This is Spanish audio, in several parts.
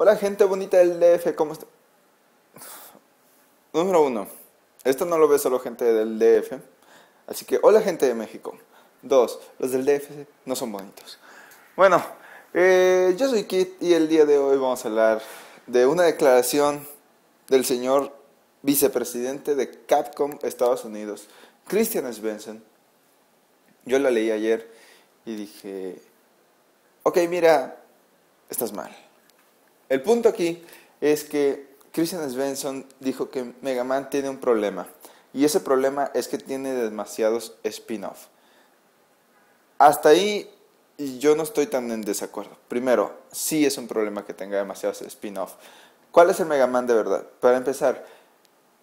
Hola gente bonita del DF, ¿cómo está? Número uno, esto no lo ve solo gente del DF, así que hola gente de México. Dos, los del DF no son bonitos. Bueno, eh, yo soy Kit y el día de hoy vamos a hablar de una declaración del señor vicepresidente de Capcom Estados Unidos, Christian Svensson. Yo la leí ayer y dije, ok, mira, estás mal. El punto aquí es que Christian Svensson dijo que Mega Man tiene un problema. Y ese problema es que tiene demasiados spin-off. Hasta ahí yo no estoy tan en desacuerdo. Primero, sí es un problema que tenga demasiados spin-off. ¿Cuál es el Mega Man de verdad? Para empezar,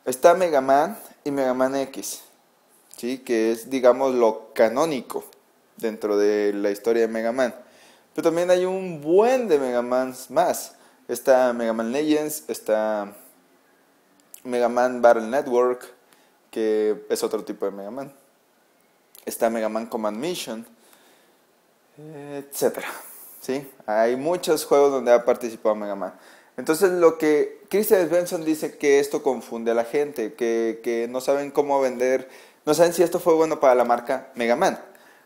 está Mega Man y Mega Man X, ¿sí? que es, digamos, lo canónico dentro de la historia de Mega Man. Pero también hay un buen de Mega Man más. Está Mega Man Legends, está Mega Man Battle Network, que es otro tipo de Mega Man. Está Mega Man Command Mission, etc. ¿Sí? Hay muchos juegos donde ha participado Mega Man. Entonces lo que Christian Benson dice que esto confunde a la gente, que, que no saben cómo vender, no saben si esto fue bueno para la marca Mega Man.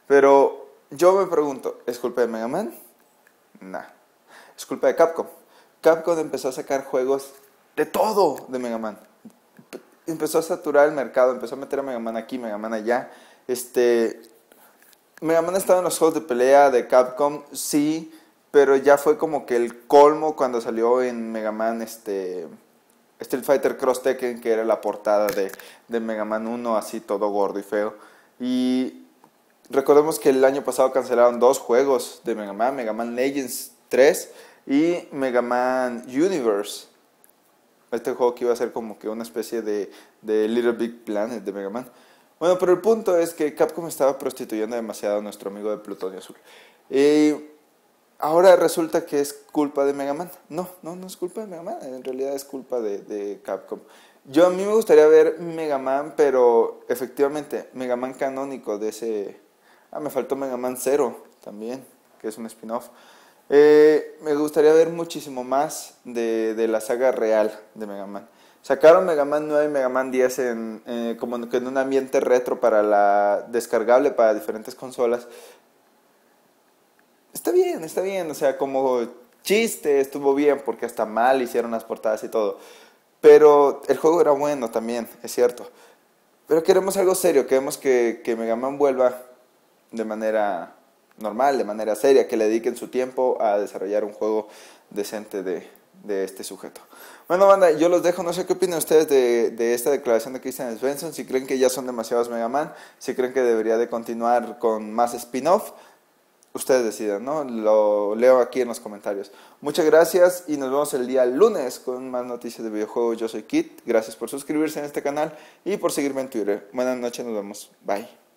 Pero yo me pregunto, ¿es culpa de Mega Man? Nah. Es culpa de Capcom. Capcom empezó a sacar juegos de todo de Mega Man. Empezó a saturar el mercado, empezó a meter a Mega Man aquí, Mega Man allá. Este, Mega Man estaba en los juegos de pelea de Capcom, sí, pero ya fue como que el colmo cuando salió en Mega Man este, Street Fighter Cross Tekken, que era la portada de, de Mega Man 1, así todo gordo y feo. Y recordemos que el año pasado cancelaron dos juegos de Mega Man, Mega Man Legends 3 y Mega Man Universe. Este juego que iba a ser como que una especie de, de Little Big Planet de Mega Man. Bueno, pero el punto es que Capcom estaba prostituyendo demasiado a nuestro amigo de Plutonio Azul. Y ahora resulta que es culpa de Mega Man. No, no, no es culpa de Mega Man. En realidad es culpa de, de Capcom. Yo a mí me gustaría ver Mega Man, pero efectivamente, Mega Man canónico de ese... Ah, me faltó Mega Man Zero también, que es un spin-off. Eh, me gustaría ver muchísimo más de, de, la saga real de Mega Man. Sacaron Mega Man 9 y Mega Man 10 en, eh, como que en un ambiente retro para la descargable para diferentes consolas. Está bien, está bien, o sea, como chiste estuvo bien porque hasta mal hicieron las portadas y todo. Pero el juego era bueno también, es cierto. Pero queremos algo serio, queremos que, que Mega Man vuelva de manera normal, de manera seria, que le dediquen su tiempo a desarrollar un juego decente de, de este sujeto. Bueno, banda, yo los dejo, no sé qué opinan ustedes de, de, esta declaración de Christian Svensson, si creen que ya son demasiados Mega Man, si creen que debería de continuar con más spin-off, ustedes decidan, ¿no? Lo leo aquí en los comentarios. Muchas gracias y nos vemos el día lunes con más noticias de videojuegos. Yo soy Kit, gracias por suscribirse en este canal y por seguirme en Twitter. Buenas noches, nos vemos. Bye.